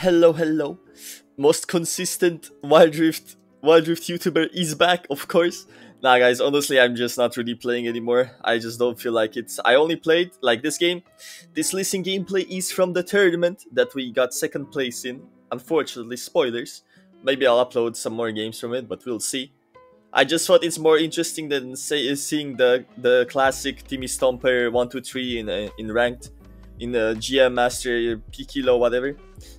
Hello, hello. Most consistent Wild Rift, Wild Rift YouTuber is back, of course. Nah, guys, honestly, I'm just not really playing anymore. I just don't feel like it. I only played, like, this game. This Lee gameplay is from the tournament that we got second place in. Unfortunately, spoilers. Maybe I'll upload some more games from it, but we'll see. I just thought it's more interesting than say, seeing the the classic Timmy Stomper 123 in uh, in ranked in the GM Master P Kilo whatever.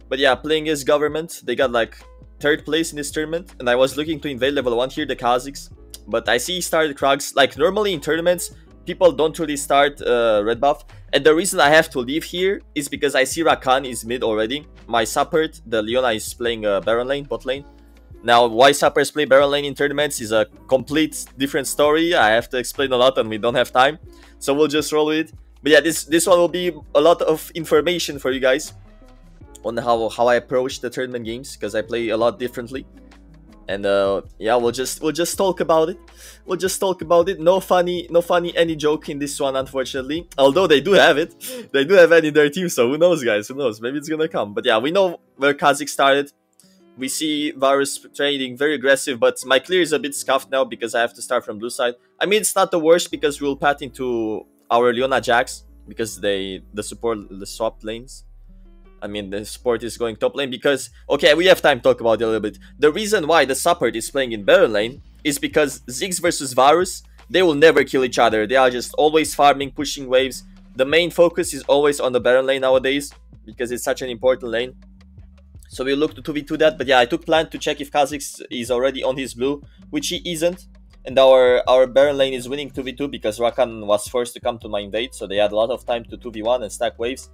But yeah, playing as government, they got like third place in this tournament, and I was looking to invade level one here, the Kha'Zix. But I see he started Krugs. Like normally in tournaments, people don't really start uh, red buff. And the reason I have to leave here is because I see Rakan is mid already. My support, the Leona, is playing uh, Baron lane, bot lane. Now, why suppers play Baron lane in tournaments is a complete different story. I have to explain a lot and we don't have time. So we'll just roll with it. But yeah, this, this one will be a lot of information for you guys on how, how I approach the tournament games because I play a lot differently. And uh, yeah, we'll just we'll just talk about it. We'll just talk about it. No funny, no funny any joke in this one, unfortunately. Although they do have it, they do have it in their team. So who knows, guys? Who knows? Maybe it's gonna come. But yeah, we know where Kha'Zix started. We see Varus trading very aggressive, but my clear is a bit scuffed now because I have to start from blue side. I mean, it's not the worst because we'll pat into our Leona Jax because they the support the swap lanes. I mean, the support is going top lane because, okay, we have time to talk about it a little bit. The reason why the support is playing in Baron lane is because Ziggs versus Varus, they will never kill each other. They are just always farming, pushing waves. The main focus is always on the Baron lane nowadays because it's such an important lane. So we'll look to 2v2 that, but yeah, I took plan to check if Kha'Zix is already on his blue, which he isn't. And our, our Baron lane is winning 2v2 because Rakan was forced to come to my invade, so they had a lot of time to 2v1 and stack waves.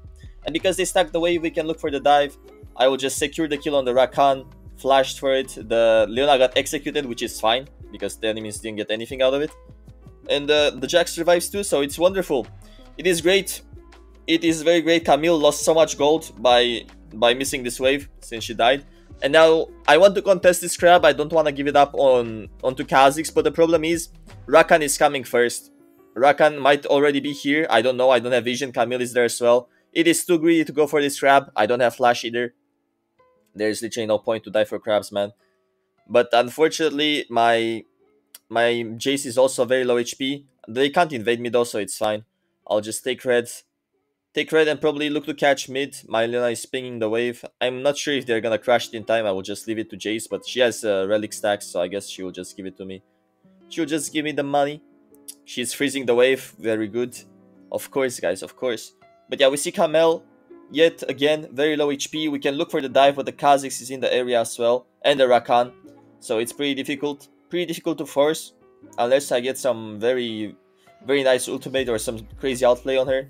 And because they stack the wave, we can look for the dive. I will just secure the kill on the Rakan, flashed for it. The Leona got executed, which is fine, because the enemies didn't get anything out of it. And uh, the Jax survives too, so it's wonderful. It is great. It is very great. Camille lost so much gold by by missing this wave since she died. And now I want to contest this crab. I don't want to give it up on onto Kha'Zix, but the problem is Rakan is coming first. Rakan might already be here. I don't know. I don't have vision. Camille is there as well. It is too greedy to go for this crab. I don't have flash either. There's literally no point to die for crabs, man. But unfortunately, my my Jace is also very low HP. They can't invade me though, so it's fine. I'll just take red. Take red and probably look to catch mid. My Leona is pinging the wave. I'm not sure if they're gonna crash it in time. I will just leave it to Jace, but she has uh, relic stacks, so I guess she will just give it to me. She'll just give me the money. She's freezing the wave. Very good. Of course, guys, of course. But yeah, we see Camille, yet again, very low HP. We can look for the dive, but the Kha'Zix is in the area as well, and the Rakan. So it's pretty difficult, pretty difficult to force, unless I get some very, very nice ultimate or some crazy outplay on her.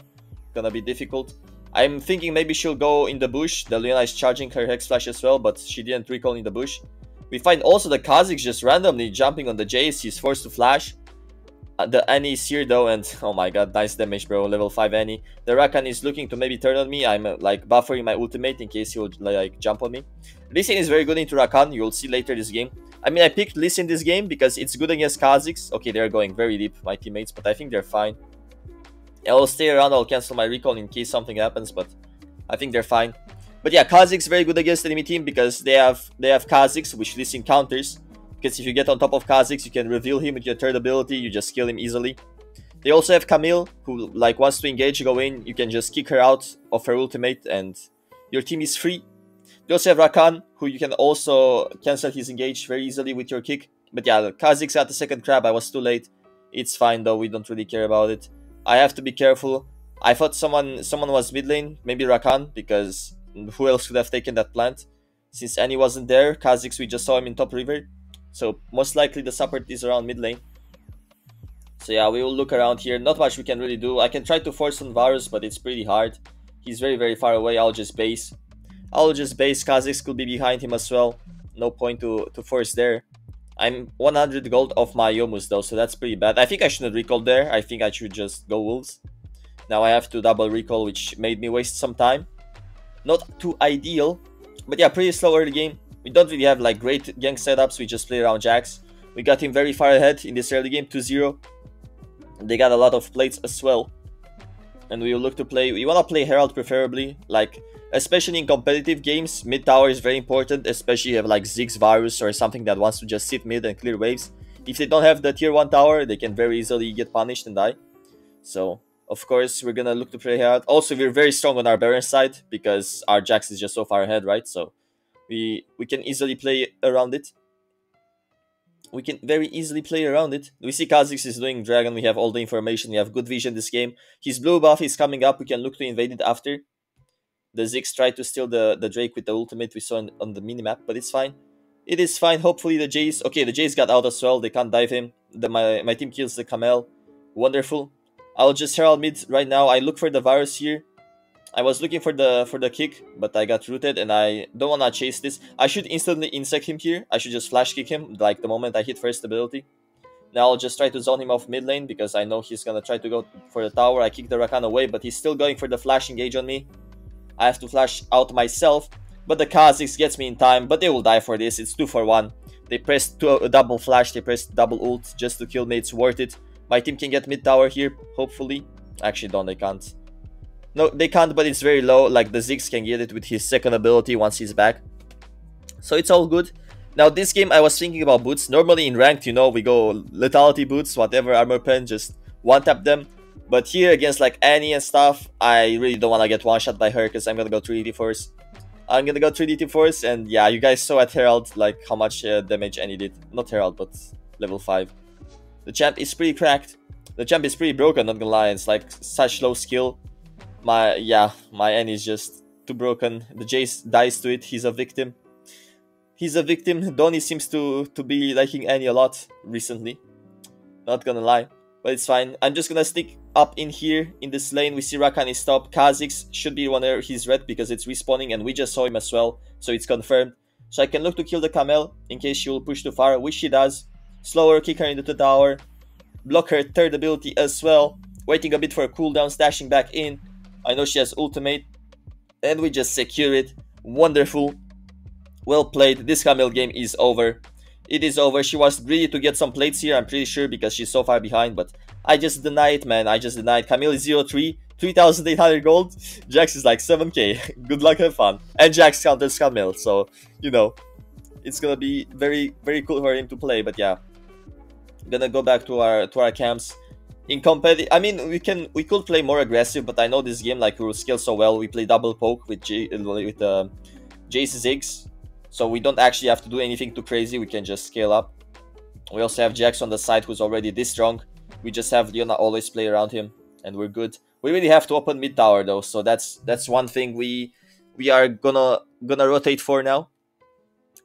Gonna be difficult. I'm thinking maybe she'll go in the bush. The Leona is charging her Hex Flash as well, but she didn't recall in the bush. We find also the Kha'Zix just randomly jumping on the Jace. He's forced to flash. Uh, the Annie is here though, and oh my god, nice damage, bro. Level 5 Annie. The Rakan is looking to maybe turn on me. I'm uh, like buffering my ultimate in case he would like jump on me. Sin is very good into Rakan. You'll see later this game. I mean, I picked Sin this game because it's good against Kha'Zix. Okay, they're going very deep, my teammates, but I think they're fine. I'll stay around. I'll cancel my recall in case something happens, but I think they're fine. But yeah, Kha'Zix very good against enemy team because they have they have Kha'Zix, which Lee Sin counters. Because if you get on top of Kha'Zix, you can reveal him with your third ability, you just kill him easily. They also have Camille, who like wants to engage, go in, you can just kick her out of her ultimate and your team is free. They also have Rakan, who you can also cancel his engage very easily with your kick. But yeah, Kha'Zix at the second crab, I was too late. It's fine though, we don't really care about it. I have to be careful. I thought someone someone was mid lane, maybe Rakan, because who else could have taken that plant? Since Annie wasn't there, Kha'Zix, we just saw him in top river. So most likely the support is around mid lane. So yeah, we will look around here. Not much we can really do. I can try to force on Varus, but it's pretty hard. He's very, very far away. I'll just base. I'll just base. Kha'Zix could be behind him as well. No point to, to force there. I'm 100 gold off my Youmuu's though, so that's pretty bad. I think I shouldn't recall there. I think I should just go Wolves. Now I have to double recall, which made me waste some time. Not too ideal. But yeah, pretty slow early game. We don't really have like great gank setups, we just play around Jax. We got him very far ahead in this early game, 2-0. They got a lot of plates as well. And we will look to play, we want to play Herald preferably. Like, especially in competitive games, mid tower is very important, especially if you have like Ziggs Varus or something that wants to just sit mid and clear waves. If they don't have the tier 1 tower, they can very easily get punished and die. So, of course, we're gonna look to play hard. Also, we're very strong on our Baron side because our Jax is just so far ahead, right? So, we we can easily play around it. We can very easily play around it. We see Kha'Zix is doing Dragon. We have all the information. We have good vision this game. His blue buff is coming up. We can look to invade it after. The Ziggs tried to steal the, the Drake with the ultimate we saw on, on the minimap, but it's fine. It is fine. Hopefully the Jace... Okay, the Jace got out as well. They can't dive him. The, my, my team kills the Camille. Wonderful. I'll just Herald mid right now. I look for the Varus here. I was looking for the for the kick, but I got rooted and I don't wanna chase this. I should instantly insect him here. I should just flash kick him, like the moment I hit first ability. Now I'll just try to zone him off mid lane because I know he's gonna try to go for the tower. I kick the Rakan away, but he's still going for the flash engage on me. I have to flash out myself, but the Kha'Zix gets me in time, but they will die for this. It's 2 for 1. They pressed two, a double flash, they pressed double ult just to kill me. It's worth it. My team can get mid tower here, hopefully. Actually, don't, they can't. No, they can't, but it's very low. Like, the Ziggs can get it with his second ability once he's back. So it's all good. Now, this game, I was thinking about boots. Normally in ranked, you know, we go lethality boots, whatever, armor pen, just one-tap them. But here, against, like, Annie and stuff, I really don't want to get one-shot by her, because I'm gonna go 3D first. I'm gonna go 3D first, and yeah, you guys saw at Herald, like, how much uh, damage Annie did. Not Herald, but level 5. The champ is pretty cracked. The champ is pretty broken, not gonna lie. It's, like, such low skill my yeah my N is just too broken the Jace dies to it he's a victim he's a victim Donny seems to to be liking Annie a lot recently not gonna lie but it's fine I'm just gonna stick up in here in this lane we see Rakan is top should be one where he's red because it's respawning and we just saw him as well so it's confirmed so I can look to kill the Camille in case she will push too far which she does slower kick her into the tower block her third ability as well waiting a bit for a cooldown stashing back in I know she has ultimate. And we just secure it. Wonderful. Well played. This Camille game is over. It is over. She was greedy to get some plates here, I'm pretty sure, because she's so far behind. But I just denied, man. I just denied. Camille is 0-3. 3,800 gold. Jax is like 7k. Good luck, have fun. And Jax counters Camille, so, you know. It's gonna be very, very cool for him to play, but yeah. Gonna go back to our to our camps in competitive i mean we can we could play more aggressive but i know this game like we scale so well we play double poke with J, with uh, jace ziggs so we don't actually have to do anything too crazy we can just scale up we also have jax on the side who's already this strong we just have leona always play around him and we're good we really have to open mid tower though so that's that's one thing we we are gonna gonna rotate for now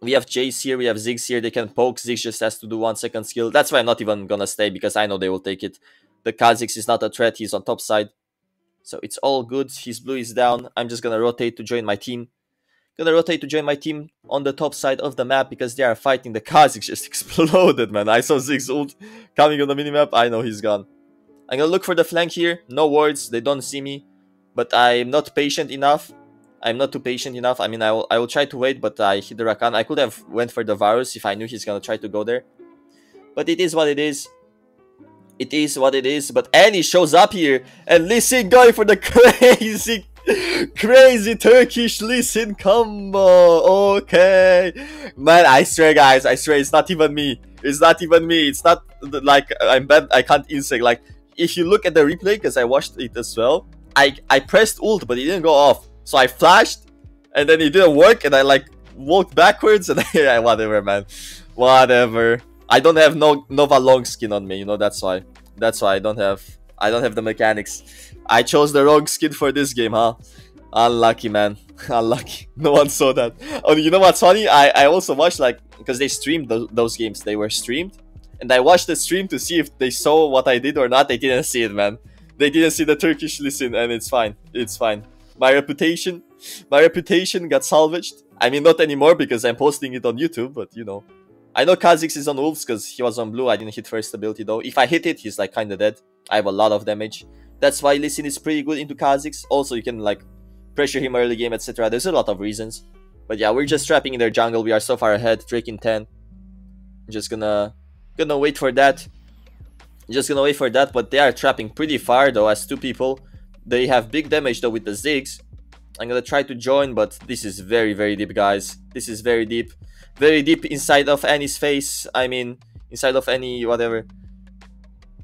we have Jace here, we have Ziggs here, they can poke, Ziggs just has to do one second skill. That's why I'm not even gonna stay, because I know they will take it. The Kha'Zix is not a threat, he's on top side. So it's all good, his blue is down. I'm just gonna rotate to join my team. Gonna rotate to join my team on the top side of the map because they are fighting. The Kha'Zix just exploded, man. I saw Ziggs ult coming on the minimap. I know he's gone. I'm gonna look for the flank here. No wards, they don't see me. But I'm not patient enough. I'm not too patient enough. I mean, I will, I will try to wait, but I hit the Rakan. I could have went for the Varus if I knew he's gonna try to go there. But it is what it is it is what it is. But Annie shows up here and Lee Sin going for the crazy, crazy Turkish Lee Sin combo. Okay. Man, I swear, guys, I swear it's not even me. It's not even me. It's not like I'm bad. I can't insect. Like, if you look at the replay, because I watched it as well, I, I pressed ult, but it didn't go off. So I flashed, and then it didn't work, and I like walked backwards, and whatever, man. Whatever. I don't have no Nova long skin on me, you know, that's why. That's why I don't have I don't have the mechanics. I chose the wrong skin for this game, huh? Unlucky, man. Unlucky. No one saw that. Oh, you know what's funny? I, I also watched, like, because they streamed those, those games. They were streamed. And I watched the stream to see if they saw what I did or not. They didn't see it, man. They didn't see the Turkish Lee Sin, and it's fine. It's fine. My reputation, my reputation got salvaged. I mean, not anymore because I'm posting it on YouTube, but you know. I know Kha'Zix is on Wolves because he was on blue. I didn't hit first ability though. If I hit it, he's like kinda dead. I have a lot of damage. That's why Lee is pretty good into Kha'Zix. Also, you can like pressure him early game, etc. There's a lot of reasons. But yeah, we're just trapping in their jungle. We are so far ahead. Drake in 10. Just gonna gonna wait for that. Just gonna wait for that. But they are trapping pretty far though as two people. They have big damage though with the Ziggs. I'm gonna try to join, but this is very, very deep, guys. This is very deep. Very deep inside of Annie's face. I mean, inside of any whatever.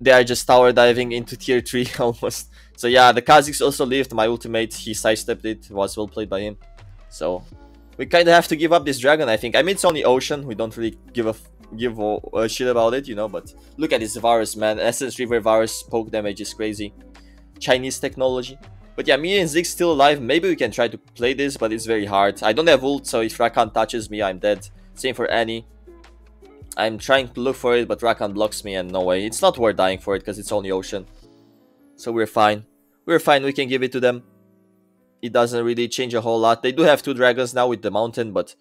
They are just tower diving into tier 3 almost. So yeah, the Kha'Zix also lived. My ultimate, he sidestepped it. Was well played by him. So we kind of have to give up this dragon, I think. I mean, it's only Ocean. We don't really give a give a, a, shit about it, you know. But look at this Varus, man. Essence Reaver Varus poke damage is crazy. Chinese technology. But yeah, me and Ziggs still alive. Maybe we can try to play this, but it's very hard. I don't have ult, so if Rakan touches me, I'm dead. Same for Annie. I'm trying to look for it, but Rakan blocks me, and no way. It's not worth dying for it, because it's only Ocean. So we're fine. We're fine, we can give it to them. It doesn't really change a whole lot. They do have two dragons now with the mountain, but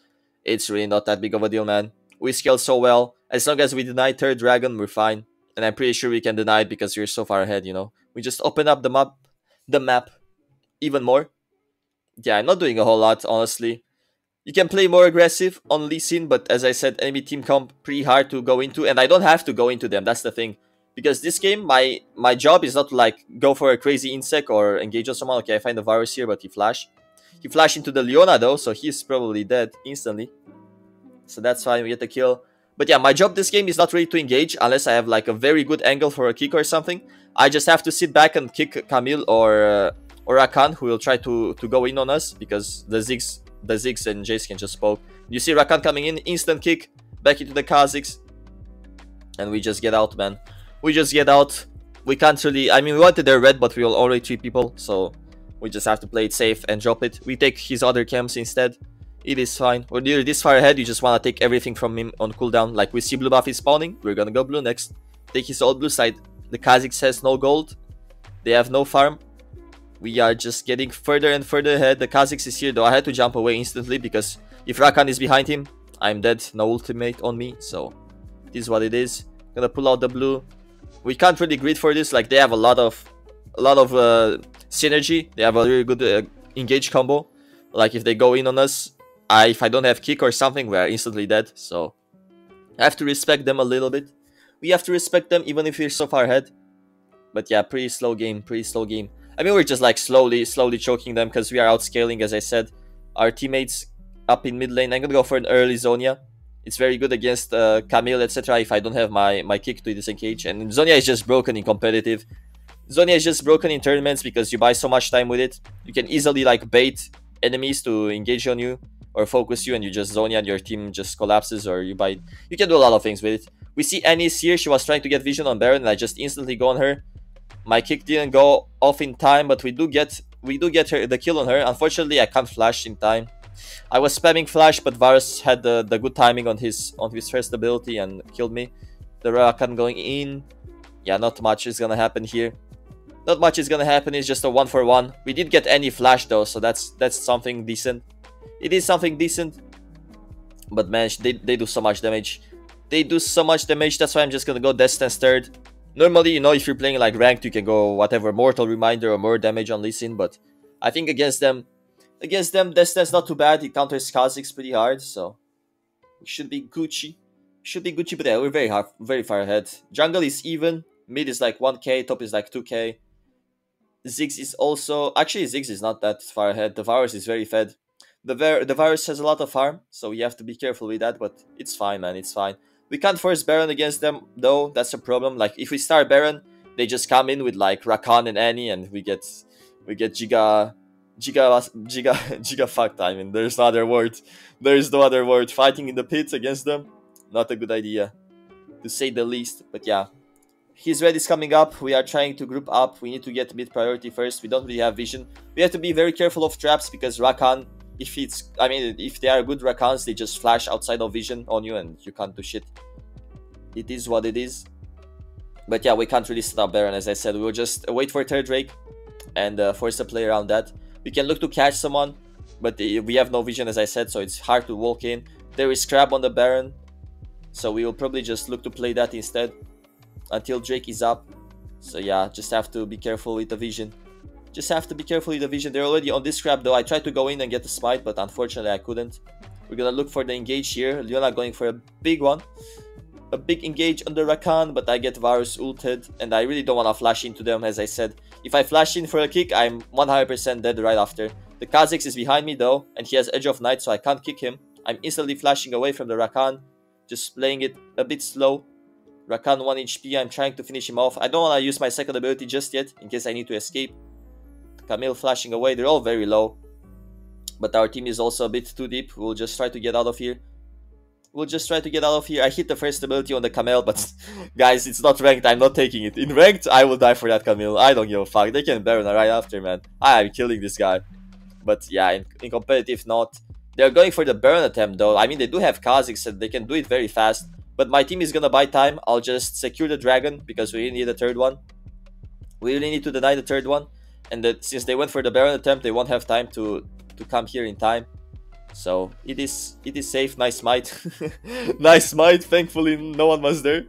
it's really not that big of a deal, man. We scale so well. As long as we deny third dragon, we're fine. And I'm pretty sure we can deny it because we're so far ahead, you know. We just open up the map, the map even more. Yeah, I'm not doing a whole lot, honestly. You can play more aggressive on Lee Sin, but as I said, enemy team comp pretty hard to go into, and I don't have to go into them, that's the thing. Because this game, my my job is not to like go for a crazy insect or engage on someone. Okay, I find the Varus here, but he flash. He flash into the Leona though, so he's probably dead instantly. So that's fine, we get the kill. But yeah, my job this game is not really to engage unless I have like a very good angle for a kick or something. I just have to sit back and kick Camille or uh, or Rakan who will try to, to go in on us because the Ziggs, the Ziggs and can just poke. You see Rakan coming in, instant kick, back into the Kha'Zix. And we just get out, man. We just get out. We can't really... I mean, we wanted their red, but we will already three people, so... We just have to play it safe and drop it. We take his other camps instead. It is fine. When you're this far ahead, you just want to take everything from him on cooldown. Like we see blue buff is spawning, we're gonna go blue next. Take his old blue side. The Kha'Zix has no gold. They have no farm. We are just getting further and further ahead. The Kha'Zix is here though. I had to jump away instantly because if Rakan is behind him, I'm dead. No ultimate on me. So this is what it is. Gonna pull out the blue. We can't really grid for this. Like they have a lot of a lot of uh, synergy. They have a really good uh, engage combo. Like if they go in on us, I, if I don't have kick or something, we're instantly dead. So I have to respect them a little bit. We have to respect them even if we're so far ahead. But yeah, pretty slow game, pretty slow game. I mean, we're just like slowly, slowly choking them because we are outscaling, as I said. Our teammates up in mid lane. I'm gonna go for an early Zhonya. It's very good against uh, Camille, etc. If I don't have my, my kick to disengage. And Zhonya is just broken in competitive. Zhonya is just broken in tournaments because you buy so much time with it. You can easily like bait enemies to engage on you or focus you and you just Zhonya and your team just collapses or you buy... You can do a lot of things with it. We see Annie's here. She was trying to get vision on Baron and I just instantly go on her. My kick didn't go off in time, but we do get we do get her the kill on her. Unfortunately, I can't flash in time. I was spamming flash, but Varus had the, the good timing on his on his first ability and killed me. The Rakan going in. Yeah, not much is gonna happen here. Not much is gonna happen, it's just a one for one. We did get Annie flash though, so that's that's something decent. It is something decent. But man, they, they do so much damage. They do so much damage, that's why I'm just gonna go Death's Dance third. Normally, you know, if you're playing like ranked, you can go whatever, Mortal Reminder or more damage on Lee Sin, but I think against them, against them, that's not too bad. He counters Kha'Zix pretty hard, so we should be Gucci. Should be Gucci, but yeah, we're very hard, very far ahead. Jungle is even, mid is like 1k, top is like 2k. Ziggs is also, actually Ziggs is not that far ahead. The Varus is very fed. The, the Varus has a lot of harm, so we have to be careful with that, but it's fine, man, it's fine. We can't force Baron against them, though. That's a problem. Like, if we start Baron, they just come in with, like, Rakan and Annie, and we get... We get Giga... Giga... Giga... Giga fucked, I mean, there's no other word. There's no other word. Fighting in the pits against them, not a good idea. To say the least, but yeah. His red is coming up. We are trying to group up. We need to get mid priority first. We don't really have vision. We have to be very careful of traps because Rakan if it's I mean if they are good Rakans, they just flash outside of vision on you and you can't do shit. It is what it is. But yeah, we can't really stop Baron as I said. We will just wait for third Drake and uh, force the play around that. We can look to catch someone, but we have no vision as I said, so it's hard to walk in. There is Crab on the Baron, so we will probably just look to play that instead until Drake is up. So yeah, just have to be careful with the vision. Just have to be careful with the vision. They're already on this scrap though. I tried to go in and get the smite, but unfortunately I couldn't. We're gonna look for the engage here. Leona going for a big one. A big engage on the Rakan, but I get Varus ulted, and I really don't want to flash into them, as I said. If I flash in for a kick, I'm 100% dead right after. The Kha'Zix is behind me though, and he has Edge of Night, so I can't kick him. I'm instantly flashing away from the Rakan, just playing it a bit slow. Rakan 1 HP, I'm trying to finish him off. I don't want to use my second ability just yet, in case I need to escape. Camille flashing away, they're all very low. But our team is also a bit too deep, we'll just try to get out of here. We'll just try to get out of here. I hit the first ability on the Camille, but guys, it's not ranked, I'm not taking it. In ranked, I will die for that Camille. I don't give a fuck, they can Baron right after, man. I am killing this guy. But yeah, in, in competitive, not. They're going for the Baron attempt though. I mean, they do have Kha'Zix and they can do it very fast. But my team is gonna buy time. I'll just secure the dragon because we really need a third one. We really need to deny the third one. And that since they went for the Baron attempt, they won't have time to, to come here in time. So it is it is safe. Nice smite. nice smite. Thankfully no one was there.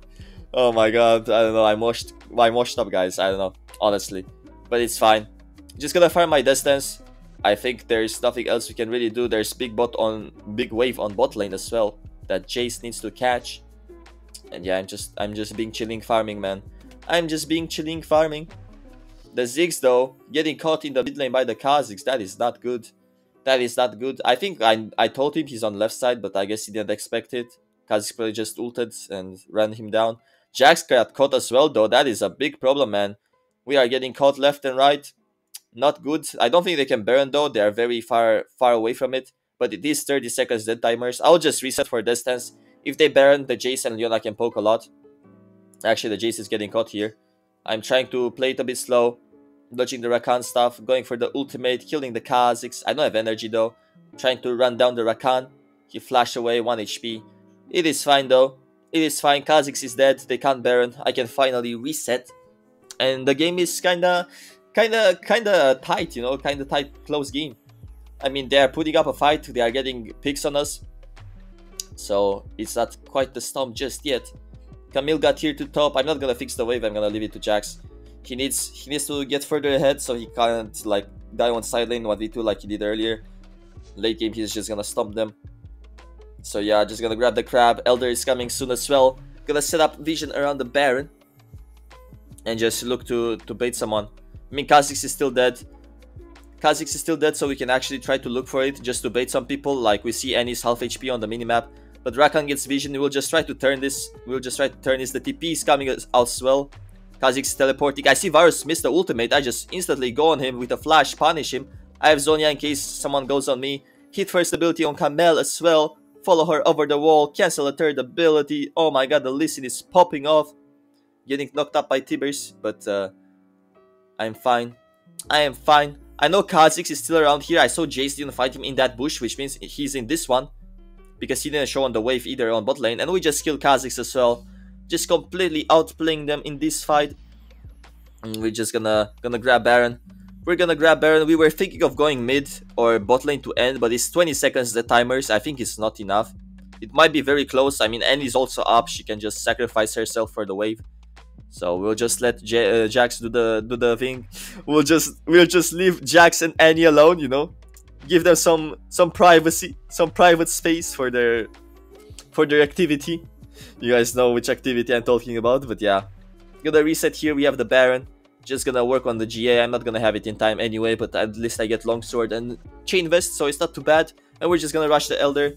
Oh my god. I don't know. I washed I washed up guys. I don't know. Honestly. But it's fine. Just gonna farm my distance. I think there's nothing else we can really do. There's big bot on big wave on bot lane as well that Jace needs to catch. And yeah, I'm just I'm just being chilling farming, man. I'm just being chilling farming. The Ziggs though, getting caught in the mid lane by the Kha'Zix, that is not good. That is not good. I think I I told him he's on left side, but I guess he didn't expect it. Kha'Zix probably just ulted and ran him down. Jax got caught as well though, that is a big problem, man. We are getting caught left and right. Not good. I don't think they can Baron though, they are very far far away from it. But it is 30 seconds dead timers. I'll just reset for distance. If they Baron, the Jace and Leona can poke a lot. Actually, the Jace is getting caught here. I'm trying to play it a bit slow. Dodging the Rakan stuff, going for the ultimate, killing the Kha'Zix. I don't have energy though. Trying to run down the Rakan. He flashed away, 1 HP. It is fine though. It is fine. Kha'Zix is dead. They can't Baron. I can finally reset. And the game is kinda, kinda, kinda tight, you know, kinda tight, close game. I mean, they are putting up a fight. They are getting picks on us. So it's not quite the stomp just yet. Camille got here to top. I'm not gonna fix the wave. I'm gonna leave it to Jax. He needs he needs to get further ahead so he can't like die on side lane 1v2 like he did earlier. Late game he's just gonna stomp them. So yeah, just gonna grab the crab. Elder is coming soon as well. Gonna set up vision around the Baron. And just look to, to bait someone. I mean Kha'Zix is still dead. Kha'Zix is still dead so we can actually try to look for it just to bait some people. Like we see Annie's half HP on the minimap. But Rakan gets vision, we'll just try to turn this. We'll just try to turn this. The TP is coming out as well. Kha'Zix teleporting. I see Varus miss the ultimate. I just instantly go on him with a flash, punish him. I have Zhonya in case someone goes on me. Hit first ability on Camille as well. Follow her over the wall. Cancel a third ability. Oh my god, the Sin is popping off. Getting knocked up by Tibbers, but uh, I'm fine. I am fine. I know Kha'Zix is still around here. I saw Jace didn't fight him in that bush, which means he's in this one because he didn't show on the wave either on bot lane. And we just killed Kha'Zix as well. Just completely outplaying them in this fight. And we're just gonna gonna grab Baron. We're gonna grab Baron. We were thinking of going mid or bot lane to end, but it's 20 seconds the timers. I think it's not enough. It might be very close. I mean, Annie's also up. She can just sacrifice herself for the wave. So we'll just let J uh, Jax do the do the thing. We'll just we'll just leave Jax and Annie alone, you know give them some some privacy, some private space for their for their activity. You guys know which activity I'm talking about, but yeah. Gonna reset here, we have the Baron. Just gonna work on the GA, I'm not gonna have it in time anyway, but at least I get Longsword and Chain Vest, so it's not too bad. And we're just gonna rush the Elder.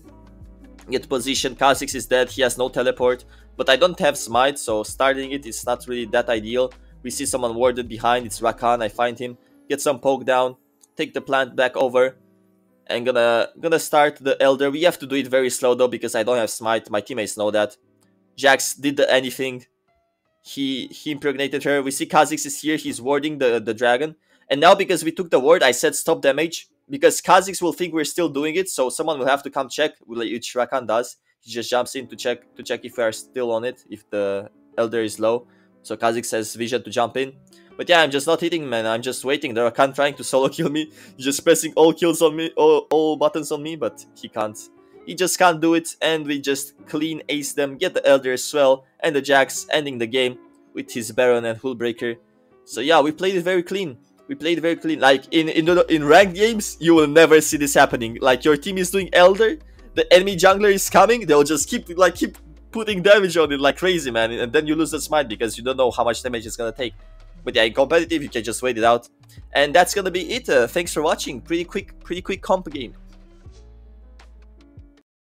Get position, Kha'Zix is dead, he has no teleport. But I don't have Smite, so starting it is not really that ideal. We see someone warded behind, it's Rakan, I find him. Get some poke down, take the plant back over and gonna gonna start the Elder. We have to do it very slow though because I don't have Smite. My teammates know that. Jax did the anything. He he impregnated her. We see Kha'Zix is here. He's warding the, the dragon. And now because we took the ward, I said stop damage. Because Kha'Zix will think we're still doing it, so someone will have to come check, which Rakan does. He just jumps in to check to check if we are still on it, if the Elder is low. So Kha'Zix has vision to jump in. But yeah, I'm just not hitting, man. I'm just waiting. There Rakan trying to solo kill me. He's just pressing all kills on me, all, all buttons on me, but he can't. He just can't do it, and we just clean ace them, get the Elder as well, and the Jax ending the game with his Baron and Hullbreaker. So yeah, we played it very clean. We played it very clean. Like in in in ranked games, you will never see this happening. Like your team is doing Elder, the enemy jungler is coming, they'll just keep like keep putting damage on it like crazy, man, and then you lose the smite because you don't know how much damage it's gonna take. But yeah, in competitive, you can just wait it out. And that's gonna be it. Uh, thanks for watching. Pretty quick, pretty quick comp game.